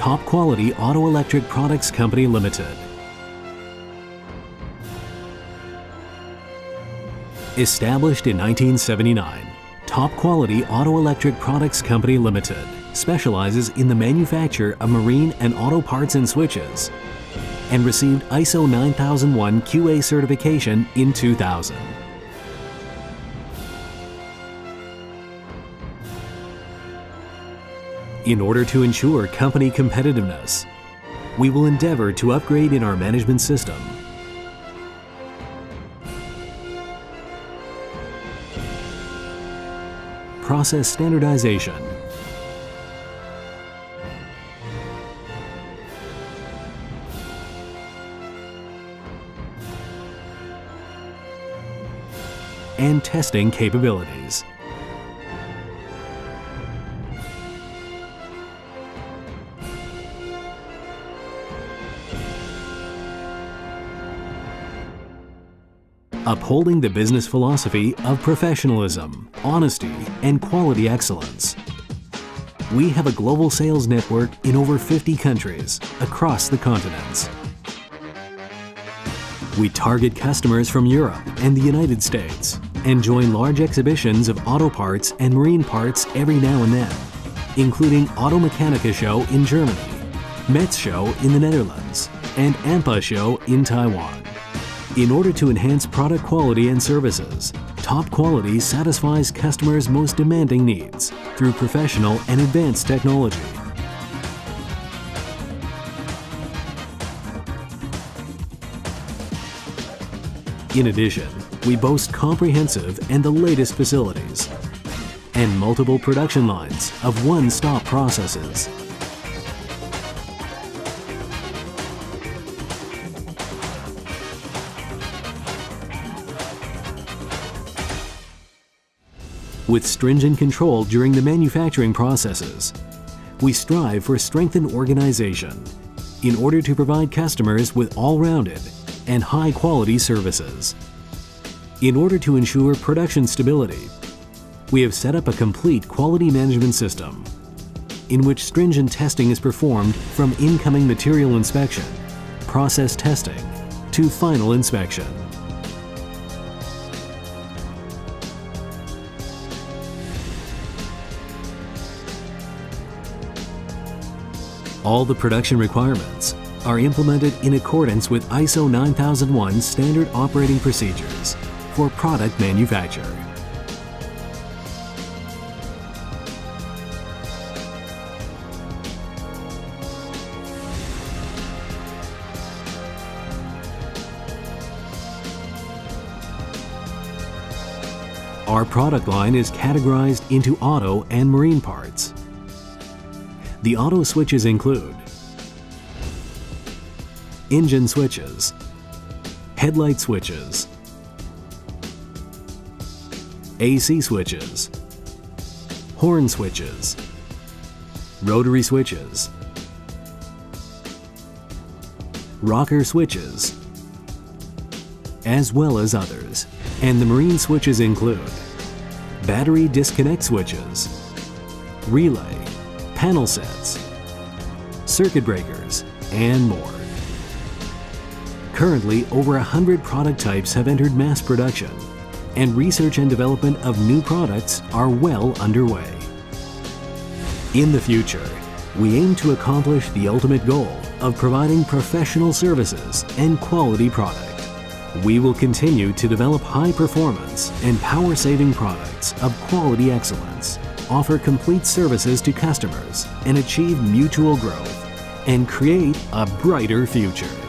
Top Quality Auto Electric Products Company Limited. Established in 1979, Top Quality Auto Electric Products Company Limited specializes in the manufacture of marine and auto parts and switches and received ISO 9001 QA certification in 2000. In order to ensure company competitiveness, we will endeavor to upgrade in our management system. Process standardization. And testing capabilities. Upholding the business philosophy of professionalism, honesty, and quality excellence. We have a global sales network in over 50 countries across the continents. We target customers from Europe and the United States and join large exhibitions of auto parts and marine parts every now and then, including Automechanika Show in Germany, METS Show in the Netherlands, and AMPA Show in Taiwan. In order to enhance product quality and services, Top Quality satisfies customers' most demanding needs through professional and advanced technology. In addition, we boast comprehensive and the latest facilities and multiple production lines of one-stop processes with stringent control during the manufacturing processes. We strive for strengthened organization in order to provide customers with all-rounded and high-quality services. In order to ensure production stability, we have set up a complete quality management system in which stringent testing is performed from incoming material inspection, process testing, to final inspection. All the production requirements are implemented in accordance with ISO 9001 standard operating procedures for product manufacture. Our product line is categorized into auto and marine parts. The auto switches include engine switches, headlight switches, AC switches, horn switches, rotary switches, rocker switches, as well as others. And the marine switches include battery disconnect switches, relay, panel sets, circuit breakers, and more. Currently, over 100 product types have entered mass production, and research and development of new products are well underway. In the future, we aim to accomplish the ultimate goal of providing professional services and quality product. We will continue to develop high performance and power saving products of quality excellence offer complete services to customers and achieve mutual growth and create a brighter future.